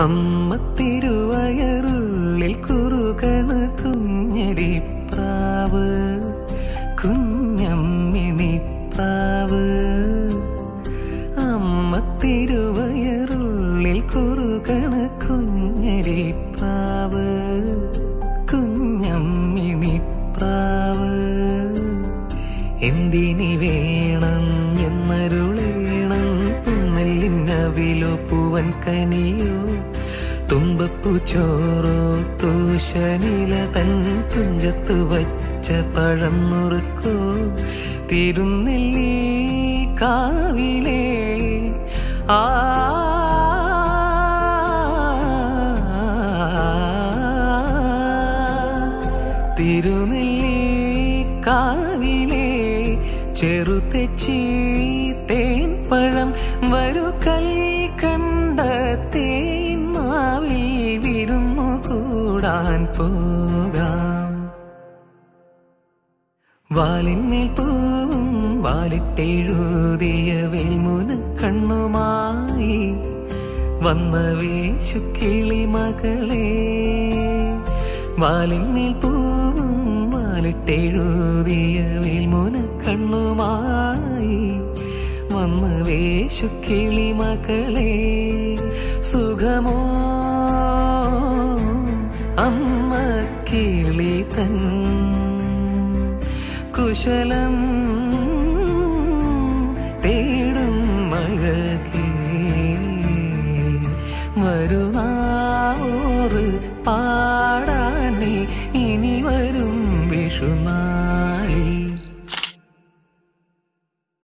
അമ്മ തിരുവയറുള്ളിൽ കുറുകണ് കുഞ്ഞരിപ്രാവ് കുഞ്ഞമ്മിണിപ്രാവ്. അമ്മ തിരുവയറുള്ളിൽ കുറുകണ് കുഞ്ഞരിപ്രാവ് കുഞ്ഞമ്മിണിപ്രാവ്. എന്തിനി വേണം പുന്നല്ലിന്നവിലോ പൂവൻ കനിയോ. തുമ്പപ്പൂ ചോറോ തൂശനില തൻ തുഞ്ചത്ത് വച്ച പഴം നുറുക്കോ. തിരുനെല്ലി കാവിലേ ആ തിരുനെല്ലി കാവിലെ ചെറുതെച്ചി തേൻ പഴം വരു കൂടാൻ പോകാം. വാലിന്മേൽ പൂവും വാലിട്ടെഴുതിയ വേൽമുന കണ്ണുമായി വന്ന വേശുക്കിളി മകളെ. വാലിന്മേൽ പൂവും വാലിട്ടെഴുതിയ വേൽമുന കണ്ണുമായി വന്ന വേശുക്കിളി മകളെ. സുഖമോ അമ്മ കിളി തൻ കുശലം തേടും മഴകേ വരുന്നാറ് പാടാനേ ഇനി വരും വിഷുനാ